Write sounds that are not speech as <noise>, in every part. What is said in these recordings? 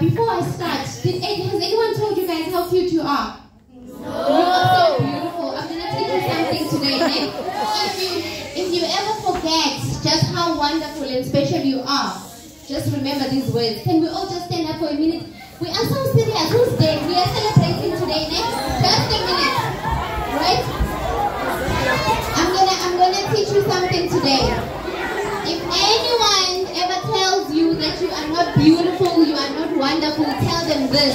before I start, did, has anyone told you guys how cute you are? No. You are so beautiful. I'm gonna teach you something today, Nick. If you if you ever forget just how wonderful and special you are, just remember these words. Can we all just stand up for a minute? We are so serious. Who's there? We are celebrating today, Nick. Just a minute, right? I'm gonna I'm gonna teach you something today. If anyone ever tells you that you are not beautiful, wonderful, tell them this.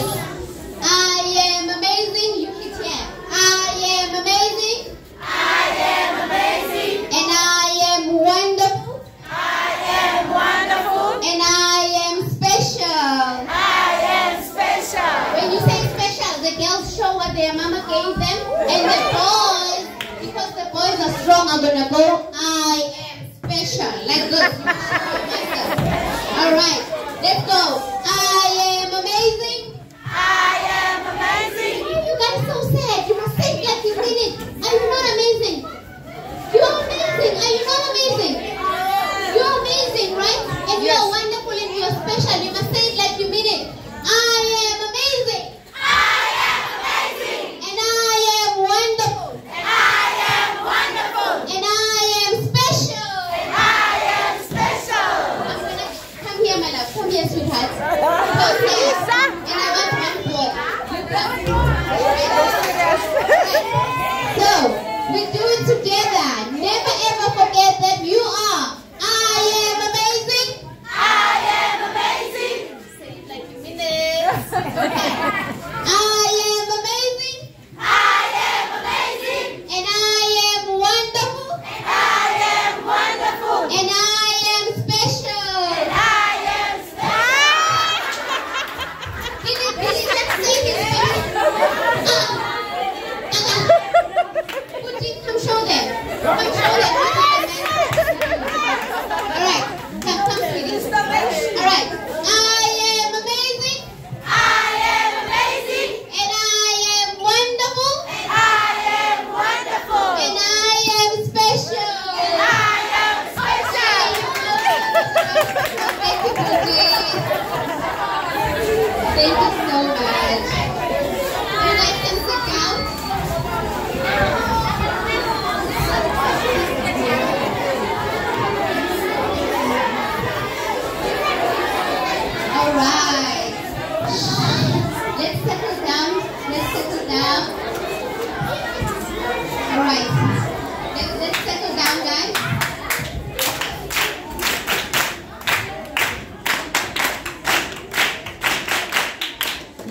I am amazing. You hit here. I am amazing. I am amazing. And I am wonderful. I am wonderful. And I am special. I am special. When you say special, the girls show what their mama gave them. And the boys, because the boys are strong, are gonna go, Lisa.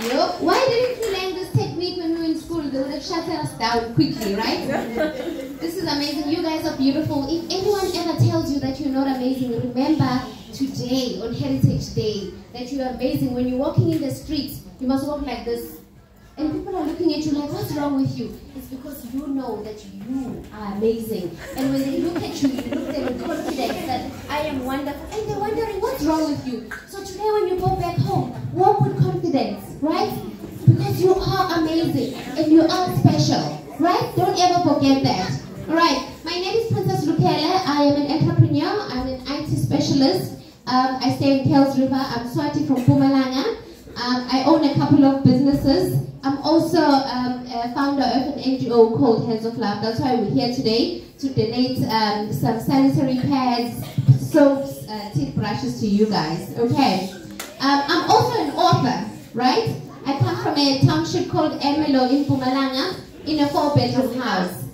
Yup. Why didn't you learn this technique when we were in school? They would have shut us down quickly, right? <laughs> this is amazing. You guys are beautiful. If anyone ever tells you that you're not amazing, remember today, on Heritage Day, that you're amazing. When you're walking in the streets, you must walk like this. And people are looking at you like, what's wrong with you? It's because you know that you are amazing. And when they look at you, you look at them with confidence that I am wonderful. And they're wondering, what's wrong with you? So today when you go back home, walk with confidence, right? Because you are amazing and you are special, right? Don't ever forget that. Alright, my name is Princess Lukhele. I am an entrepreneur. I'm an IT specialist. Um, I stay in Kells River. I'm Swati from Mpumalanga. Um, I own a couple of businesses. I'm also um, a founder of an NGO called Hands of Love. That's why we're here today to donate um, some sanitary pads, soaps, uh, teeth brushes to you guys. Okay. Um, I'm also an author, right? I come from a township called Ermelo in Mpumalanga in a four-bedroom house.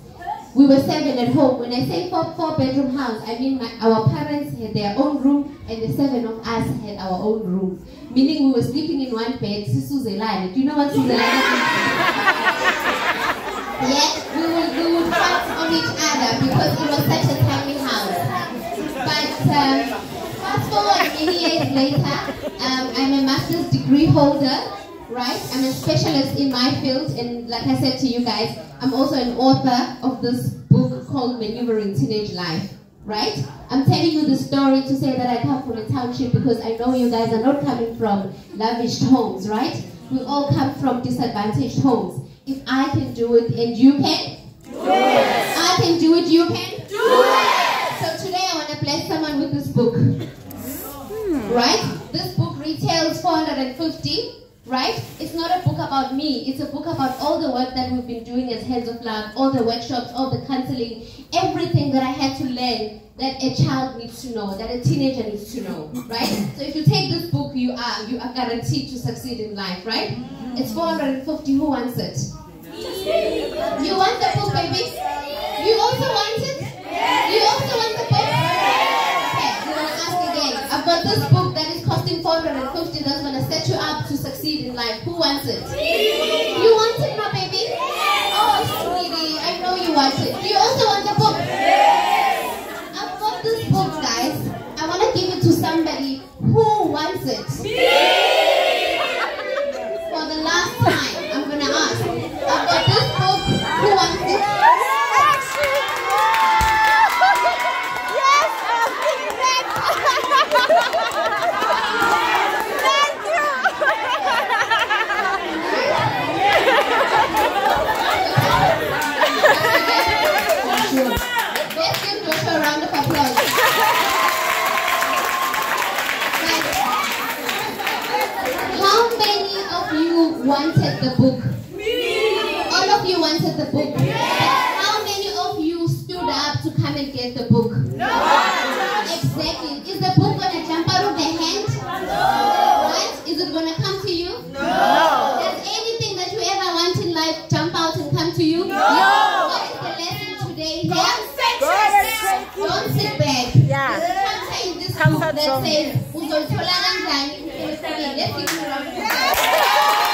We were seven at home. When I say four, four bedroom house, I mean my, our parents had their own room and the seven of us had our own room. Meaning we were sleeping in one bed, Sisuzelane. Do you know what Sisuzelane is? <laughs> yeah, we would, we would fight on each other because it was such a tiny house. But um, fast forward many years later, um, I'm a master's degree holder right? I'm a specialist in my field, and like I said to you guys, I'm also an author of this book called Maneuvering Teenage Life, right? I'm telling you the story to say that I come from a township because I know you guys are not coming from lavish homes, right? We all come from disadvantaged homes. If I can do it and you can, Do it. I can do it, you can. Do it. So today I want to bless someone with this book. Right? This book retails 450, right? It's not a book about me. It's a book about all the work that we've been doing as Hands of Love, all the workshops, all the counseling, everything that I had to learn that a child needs to know, that a teenager needs to know, right? So if you take this book, you are you are guaranteed to succeed in life, right? It's 450. Who wants it? You want the I know Don't sit back. Yeah. Chapter in this Comfort book that zone. says, "Uzolithola kanjani ukhululekile." Let's give him a round of applause.